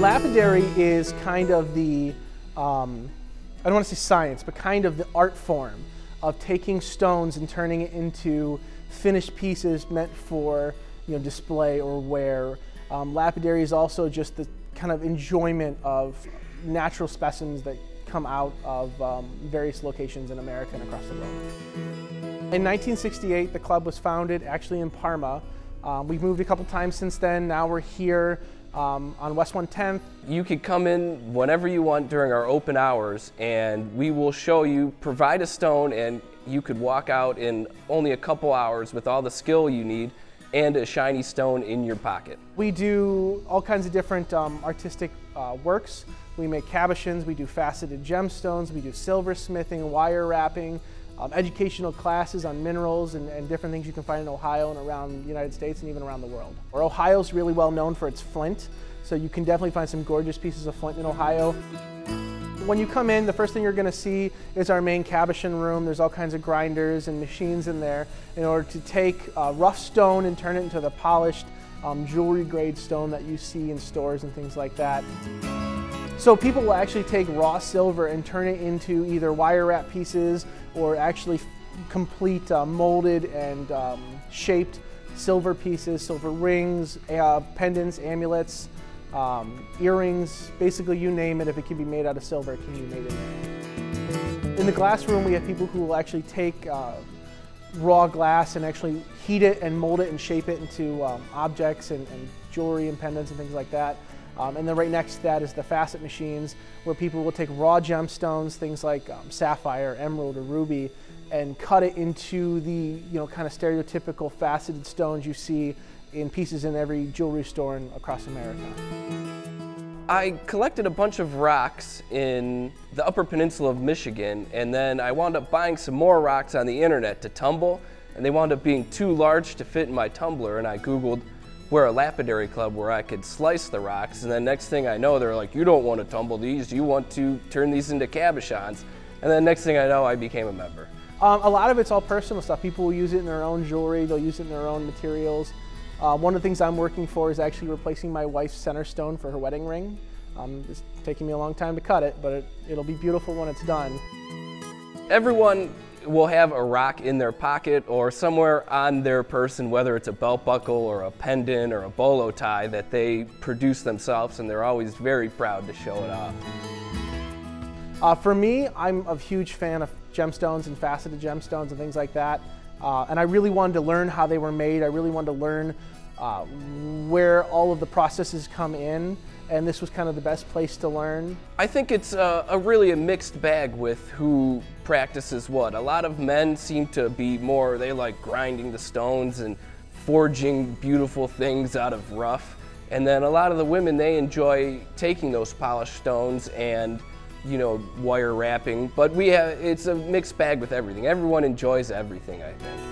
Lapidary is kind of the, um, I don't want to say science, but kind of the art form of taking stones and turning it into finished pieces meant for you know, display or wear. Um, lapidary is also just the kind of enjoyment of natural specimens that come out of um, various locations in America and across the world. In 1968, the club was founded actually in Parma. Um, we've moved a couple times since then. Now we're here um, on West 110th. You can come in whenever you want during our open hours and we will show you, provide a stone and you could walk out in only a couple hours with all the skill you need and a shiny stone in your pocket. We do all kinds of different um, artistic uh, works. We make cabochons, we do faceted gemstones, we do silversmithing, wire wrapping, um, educational classes on minerals and, and, different things you can find in Ohio and around the United States and even around the world. Ohio is really well known for its flint, so you can definitely find some gorgeous pieces of flint in Ohio. When you come in, the first thing you're going to see is our main cabochon room. There's all kinds of grinders and machines in there in order to take uh, rough stone and turn it into the polished um, jewelry grade stone that you see in stores and things like that. So people will actually take raw silver and turn it into either wire wrap pieces or actually complete uh, molded and um, shaped silver pieces, silver rings, uh, pendants, amulets, um, earrings, basically you name it, if it can be made out of silver, it can be made in there. In the glass room, we have people who will actually take uh, raw glass and actually heat it and mold it and shape it into um, objects and, and jewelry and pendants and things like that. Um, and then right next to that is the facet machines where people will take raw gemstones, things like um, sapphire, emerald, or ruby, and cut it into the you know kind of stereotypical faceted stones you see in pieces in every jewelry store in, across America. I collected a bunch of rocks in the Upper Peninsula of Michigan, and then I wound up buying some more rocks on the internet to tumble, and they wound up being too large to fit in my tumbler, and I Googled we're a lapidary club where I could slice the rocks, and then next thing I know, they're like, you don't want to tumble these, you want to turn these into cabochons. And then next thing I know, I became a member. Um, a lot of it's all personal stuff. People will use it in their own jewelry, they'll use it in their own materials. Uh, one of the things I'm working for is actually replacing my wife's center stone for her wedding ring. Um, it's taking me a long time to cut it, but it, it'll be beautiful when it's done. Everyone will have a rock in their pocket or somewhere on their person, whether it's a belt buckle or a pendant or a bolo tie that they produce themselves and they're always very proud to show it off. Uh, for me, I'm a huge fan of gemstones and faceted gemstones and things like that. Uh, and I really wanted to learn how they were made. I really wanted to learn uh, where all of the processes come in and this was kind of the best place to learn. I think it's a, a, really a mixed bag with who practices what. A lot of men seem to be more, they like grinding the stones and forging beautiful things out of rough. And then a lot of the women, they enjoy taking those polished stones and you know, wire wrapping. But we have, it's a mixed bag with everything. Everyone enjoys everything, I think.